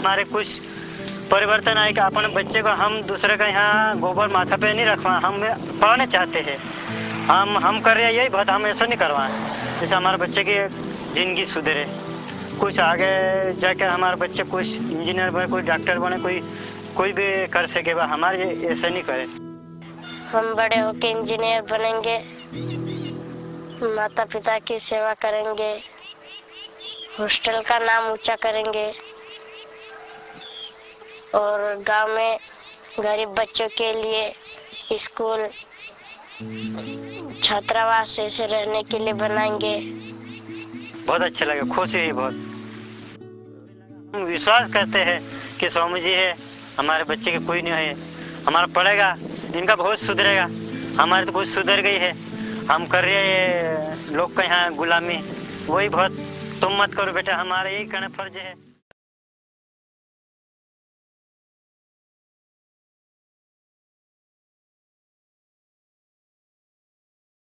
हमारे कुछ परिवर्तन आए कि अपने बच्चे को हम दूसरे का यहाँ गोबर माथा पे नहीं रखवा हम पढ़ाना चाहते हैं हम हम कर रहे हैं यही बात हम ऐसा नहीं करवाएँ जैसे हमारे बच्चे की ज़िंदगी सुधरे कुछ आगे जाके हमारे बच्चे कुछ इंजीनियर बने कोई डॉक्टर बने कोई कोई भी कर सके हमारे ऐसा नहीं करे हम बड़े होके इंजीनियर बनेंगे माता पिता की सेवा करेंगे हॉस्टल का नाम ऊँचा करेंगे और गाँव में गरीब बच्चों के लिए स्कूल छात्रावास ऐसे रहने के लिए बनाएँगे। बहुत अच्छा लगे, खुशी हुई बहुत। हम विश्वास करते हैं कि स्वामी जी है, हमारे बच्चे के कोई नहीं है। हमारा पढ़ेगा इनका बहुत सुधरेगा। हमारे तो कुछ सुधर गई है। हम कर रहे हैं लोग का यहाँ गुलामी। वही बहुत, तुम मत करो बेटा, हमारा यही करना फ़र्ज़ है।